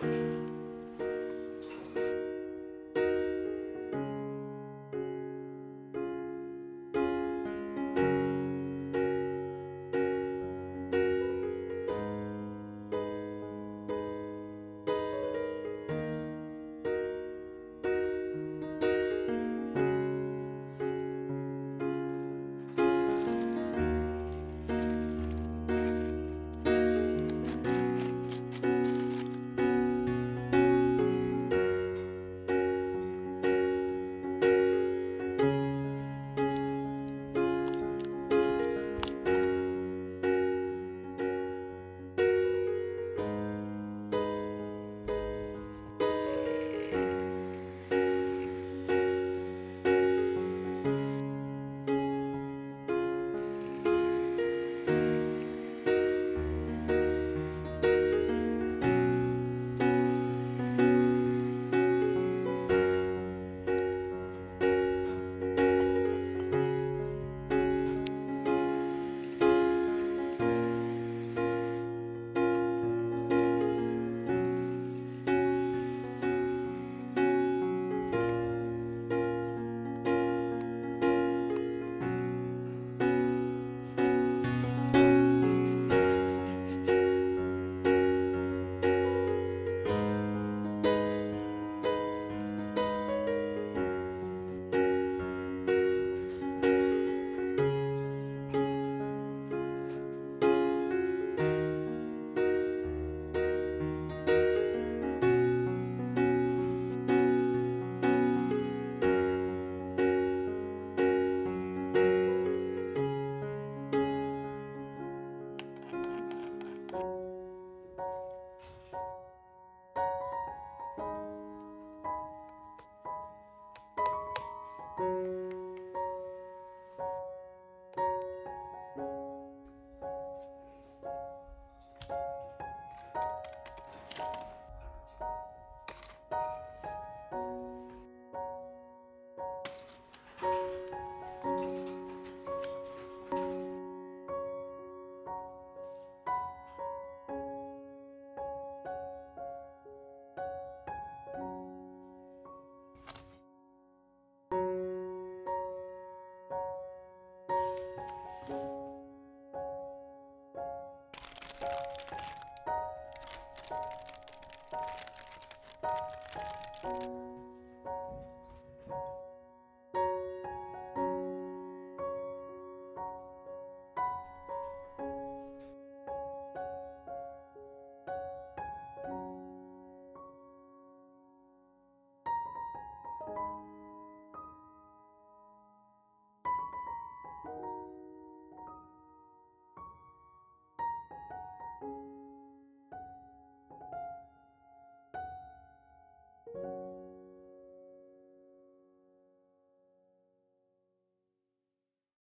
Música Thank you.